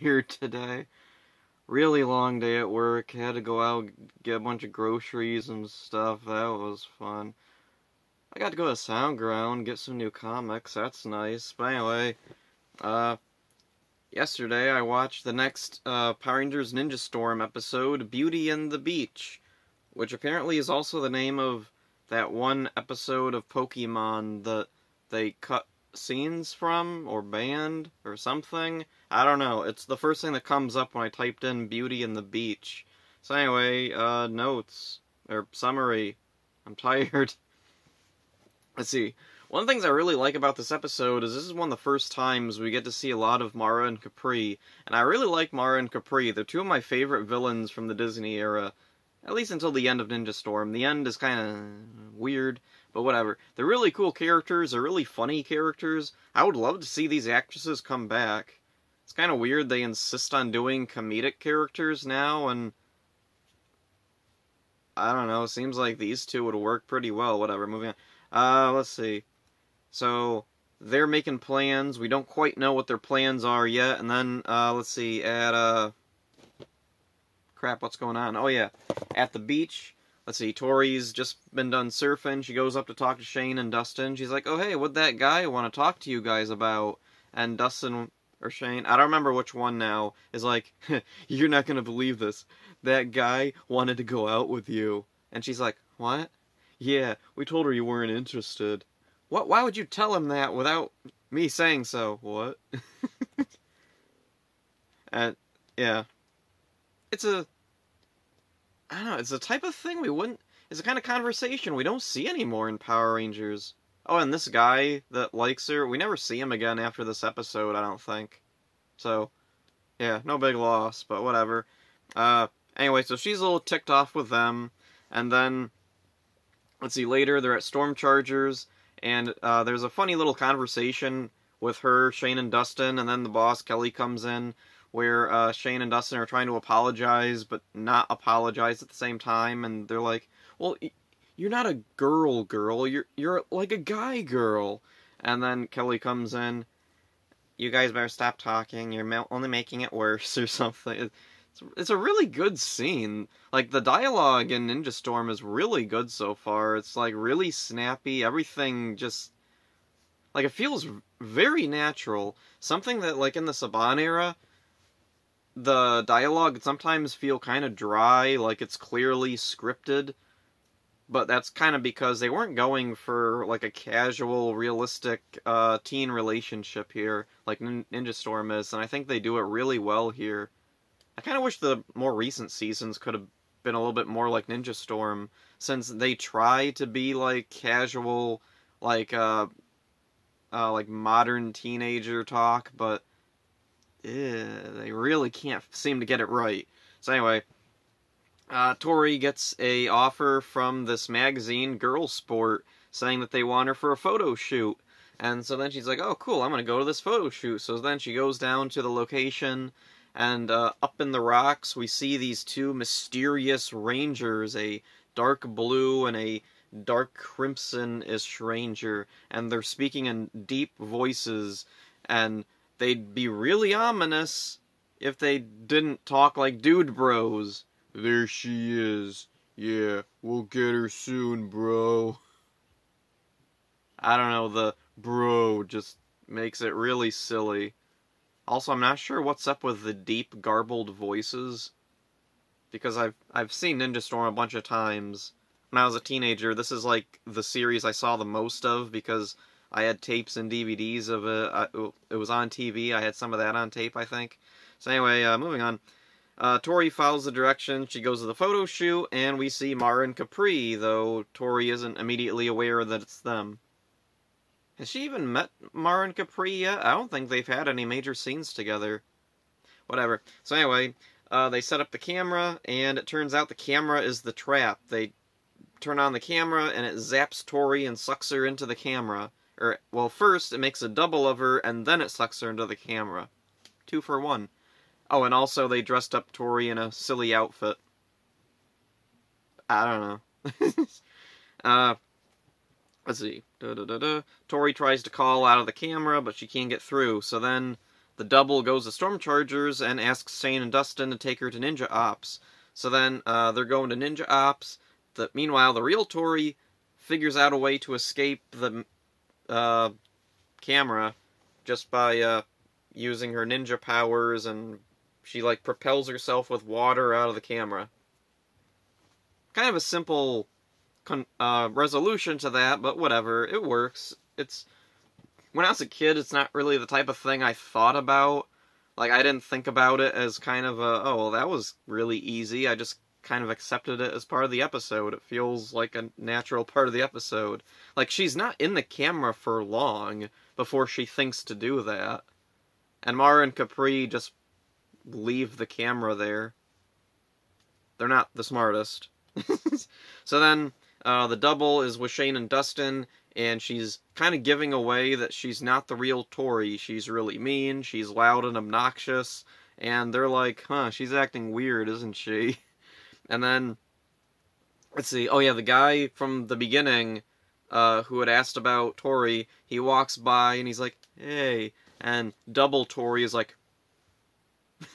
tired today. Really long day at work. Had to go out get a bunch of groceries and stuff. That was fun. I got to go to Soundground, get some new comics. That's nice. But anyway, uh, yesterday I watched the next uh, Power Rangers Ninja Storm episode, Beauty and the Beach, which apparently is also the name of that one episode of Pokemon that they cut scenes from or banned or something. I don't know. It's the first thing that comes up when I typed in Beauty and the Beach. So anyway, uh, notes or summary. I'm tired. Let's see. One of the things I really like about this episode is this is one of the first times we get to see a lot of Marah and Kapri, and I really like Marah and Kapri. They're two of my favorite villains from the Disney era, at least until the end of Ninja Storm. The end is kind of weird, but whatever. They're really cool characters, they're really funny characters. I would love to see these actresses come back. It's kind of weird they insist on doing comedic characters now, and I don't know, seems like these two would work pretty well. Whatever, moving on. Uh, let's see. So they're making plans. We don't quite know what their plans are yet. And then uh, let's see at uh, crap, what's going on? Oh yeah, at the beach. Let's see. Tori's just been done surfing. She goes up to talk to Shane and Dustin. She's like, "Oh hey, what that guy want to talk to you guys about?" And Dustin or Shane, I don't remember which one now, is like, "You're not gonna believe this. That guy wanted to go out with you." And she's like, "What?" Yeah, we told her you weren't interested. What? Why would you tell him that without me saying so? What? and yeah, it's a. I don't know. It's a type of thing we wouldn't. It's a kind of conversation we don't see anymore in Power Rangers. Oh, and this guy that likes her, we never see him again after this episode. I don't think. So, yeah, no big loss, but whatever. Uh, anyway, so she's a little ticked off with them, and then let's see. Later, they're at Storm Chargers and uh, there's a funny little conversation with her, Shane, and Dustin, and then the boss Kelly comes in, where uh, Shane and Dustin are trying to apologize, but not apologize at the same time, and they're like, "Well, you're not a girl, girl. You're you're like a guy, girl." And then Kelly comes in. You guys better stop talking. You're only making it worse, or something. It's, it's a really good scene. Like the dialogue in Ninja Storm is really good so far. It's like really snappy. Everything just like it feels very natural. Something that like in the Saban era, the dialogue sometimes feel kind of dry, like it's clearly scripted. But that's kind of because they weren't going for like a casual, realistic uh, teen relationship here, like Ninja Storm is, and I think they do it really well here. I kind of wish the more recent seasons could have been a little bit more like Ninja Storm, since they try to be like casual, like uh, uh like modern teenager talk, but eh, they really can't seem to get it right. So anyway, uh, Tori gets a offer from this magazine, Girl Sport, saying that they want her for a photo shoot. And so then she's like, oh, cool, I'm going to go to this photo shoot. So then she goes down to the location and uh, up in the rocks, we see these two mysterious rangers, a dark blue and a dark crimson-ish ranger, and they're speaking in deep voices, and they'd be really ominous if they didn't talk like dude bros. There she is. Yeah, we'll get her soon, bro. I don't know, the bro just makes it really silly. Also, I'm not sure what's up with the deep, garbled voices. Because I've I've seen Ninja Storm a bunch of times. When I was a teenager, this is like the series I saw the most of because I had tapes and DVDs of it. it was on TV. I had some of that on tape, I think. So anyway, uh, moving on. Uh, Tori follows the direction. She goes to the photo shoot, and we see Marah and Kapri, though Tori isn't immediately aware that it's them. Has she even met Marah and Kapri yet? I don't think they've had any major scenes together. Whatever. So anyway, uh, they set up the camera, and it turns out the camera is the trap. They turn on the camera, and it zaps Tori and sucks her into the camera. Or, well, first it makes a double of her, and then it sucks her into the camera. Two for one. Oh, and also they dressed up Tori in a silly outfit. I don't know. uh, Let's see. Da, da, da. Tori tries to call out of the camera, but she can't get through. So then the double goes to Stormchargers and asks Shane and Dustin to take her to Ninja Ops. So then uh, they're going to Ninja Ops. The, meanwhile, the real Tori figures out a way to escape the uh, camera just by uh, using her ninja powers, and she like propels herself with water out of the camera. Kind of a simple uh, resolution to that, but whatever, it works. It's when I was a kid, it's not really the type of thing I thought about. Like I didn't think about it as kind of a oh well, that was really easy. I just kind of accepted it as part of the episode. It feels like a natural part of the episode. Like she's not in the camera for long before she thinks to do that. And Marah and Kapri just leave the camera there. They're not the smartest. so then uh, the double is with Shane and Dustin, and she's kind of giving away that she's not the real Tori. She's really mean, she's loud and obnoxious, and they're like, huh, she's acting weird, isn't she? And then, let's see, oh yeah, the guy from the beginning uh, who had asked about Tori, he walks by and he's like, hey, and double Tori is like,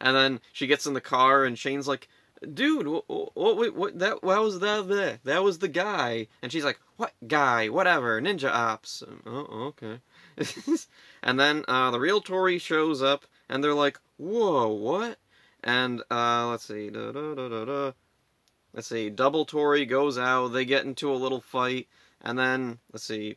and then she gets in the car and Shane's like, dude, what, what, what, that, what was that, that, that was the guy, and she's like, what guy, whatever, Ninja Ops, oh, okay, and then, uh, the real Tori shows up, and they're like, whoa, what, and, uh, let's see, da, da, da. let's see, double Tori goes out, they get into a little fight, and then, let's see,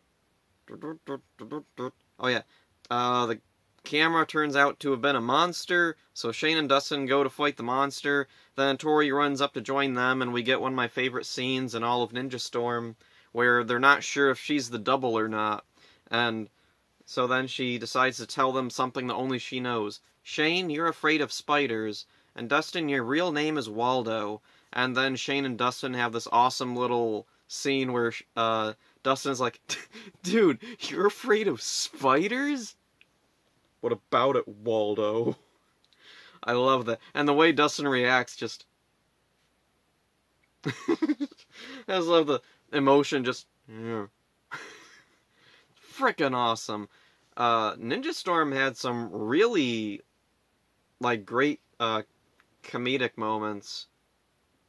oh yeah, uh, the camera turns out to have been a monster, so Shane and Dustin go to fight the monster. Then Tori runs up to join them, and we get one of my favorite scenes in all of Ninja Storm, where they're not sure if she's the double or not. And so then she decides to tell them something that only she knows. Shane, you're afraid of spiders. And Dustin, your real name is Waldo. And then Shane and Dustin have this awesome little scene where uh, Dustin's like, dude, you're afraid of spiders? What about it, Waldo? I love that. And the way Dustin reacts just I just love the emotion just yeah. Freaking awesome. Uh Ninja Storm had some really like great uh comedic moments.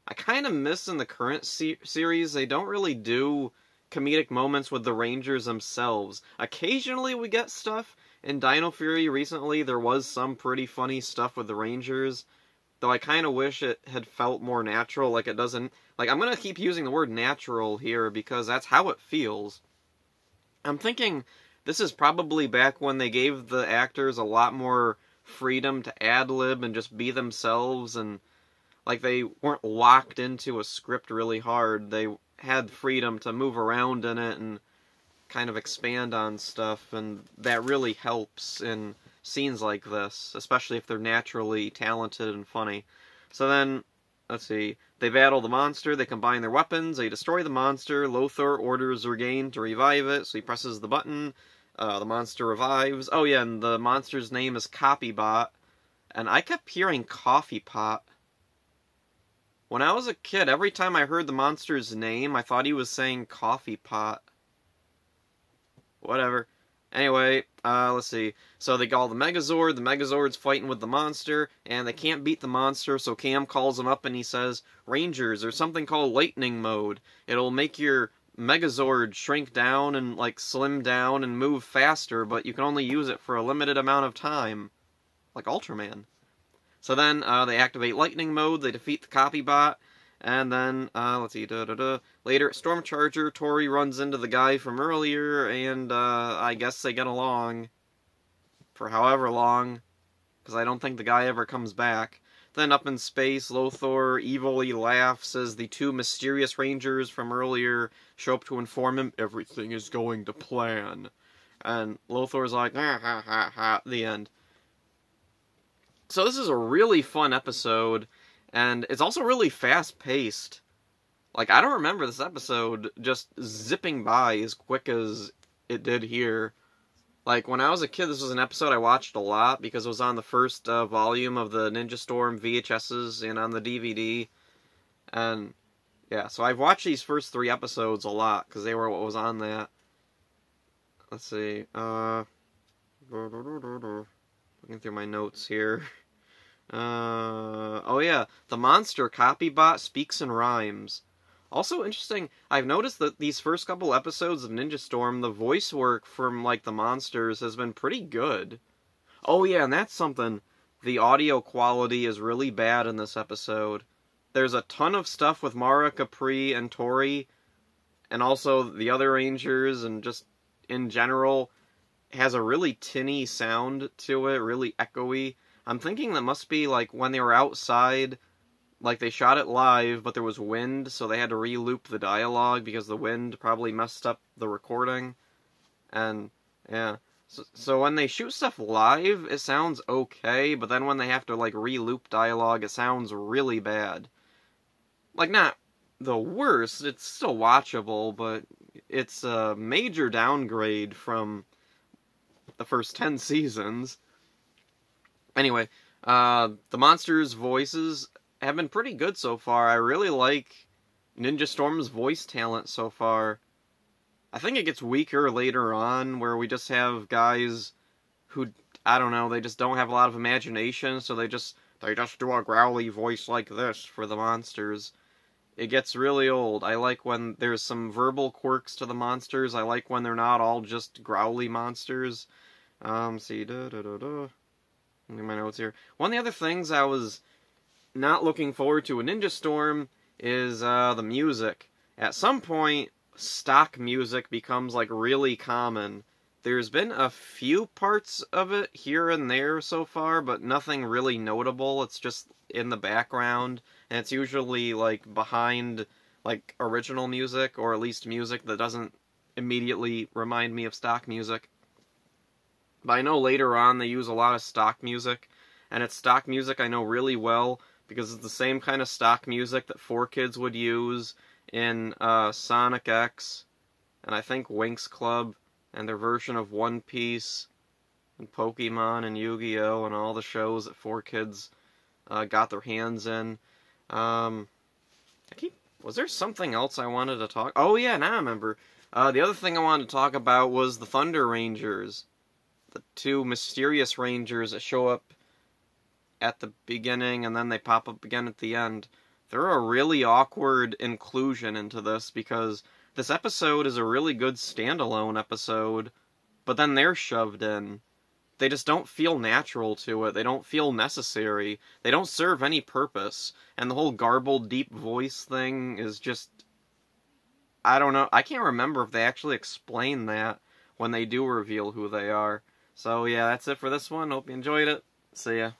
I kind of miss in the current se- series they don't really do comedic moments with the Rangers themselves. Occasionally we get stuff, in Dino Fury recently, there was some pretty funny stuff with the Rangers, though I kind of wish it had felt more natural, like it doesn't. Like, I'm gonna keep using the word natural here because that's how it feels. I'm thinking this is probably back when they gave the actors a lot more freedom to ad lib and just be themselves, and like they weren't locked into a script really hard. They had freedom to move around in it and kind of expand on stuff, and that really helps in scenes like this, especially if they're naturally talented and funny. So then, let's see, they battle the monster, they combine their weapons, they destroy the monster, Lothor orders Regain to revive it, so he presses the button, uh, the monster revives. Oh yeah, and the monster's name is Copybot, and I kept hearing Coffee Pot. When I was a kid, every time I heard the monster's name, I thought he was saying Coffee Pot whatever. Anyway, uh, let's see. So they call the Megazord. The Megazord's fighting with the monster, and they can't beat the monster, so Cam calls him up and he says, Rangers, there's something called Lightning Mode. It'll make your Megazord shrink down and, like, slim down and move faster, but you can only use it for a limited amount of time. Like Ultraman. So then, uh, they activate Lightning Mode, they defeat the Copybot, and then, uh, let's see, da da da. Later, Stormcharger, Tori runs into the guy from earlier, and uh, I guess they get along for however long, because I don't think the guy ever comes back. Then up in space, Lothor evilly laughs as the two mysterious rangers from earlier show up to inform him everything is going to plan. And Lothor's like, ha ha ha ha, the end. So this is a really fun episode and it's also really fast paced. Like I don't remember this episode just zipping by as quick as it did here. Like when I was a kid, this was an episode I watched a lot because it was on the first uh, volume of the Ninja Storm VHSs and on the DVD. And yeah, so I've watched these first three episodes a lot because they were what was on that. Let's see. Uh, Looking through my notes here. Uh, oh yeah, the monster copybot speaks in rhymes. Also interesting, I've noticed that these first couple episodes of Ninja Storm, the voice work from like the monsters has been pretty good. Oh yeah, and that's something. The audio quality is really bad in this episode. There's a ton of stuff with Marah, Kapri, and Tori, and also the other Rangers, and just in general, has a really tinny sound to it, really echoey. I'm thinking that must be like when they were outside, like they shot it live, but there was wind, so they had to re-loop the dialogue because the wind probably messed up the recording. And yeah, so, so when they shoot stuff live, it sounds okay, but then when they have to like re-loop dialogue, it sounds really bad. Like not the worst, it's still watchable, but it's a major downgrade from the first 10 seasons. Anyway, uh, the monsters' voices have been pretty good so far. I really like Ninja Storm's voice talent so far. I think it gets weaker later on, where we just have guys who I don't know, they just don't have a lot of imagination, so they just they just do a growly voice like this for the monsters. It gets really old. I like when there's some verbal quirks to the monsters. I like when they're not all just growly monsters. Um, see, da da da da. Look at my notes here. One of the other things I was not looking forward to a Ninja Storm is uh, the music. At some point, stock music becomes like really common. There's been a few parts of it here and there so far, but nothing really notable. It's just in the background, and it's usually like behind like original music or at least music that doesn't immediately remind me of stock music. But I know later on they use a lot of stock music, and it's stock music I know really well because it's the same kind of stock music that 4Kids would use in uh, Sonic X, and I think Winx Club, and their version of One Piece, and Pokemon, and Yu-Gi-Oh, and all the shows that 4Kids uh, got their hands in. Um, I keep. Was there something else I wanted to talk? Oh yeah, now I remember. Uh, the other thing I wanted to talk about was the Thunder Rangers the two mysterious rangers that show up at the beginning and then they pop up again at the end. They're a really awkward inclusion into this because this episode is a really good standalone episode, but then they're shoved in. They just don't feel natural to it. They don't feel necessary. They don't serve any purpose. And the whole garbled deep voice thing is just I don't know. I can't remember if they actually explain that when they do reveal who they are. So yeah, that's it for this one. Hope you enjoyed it. See ya.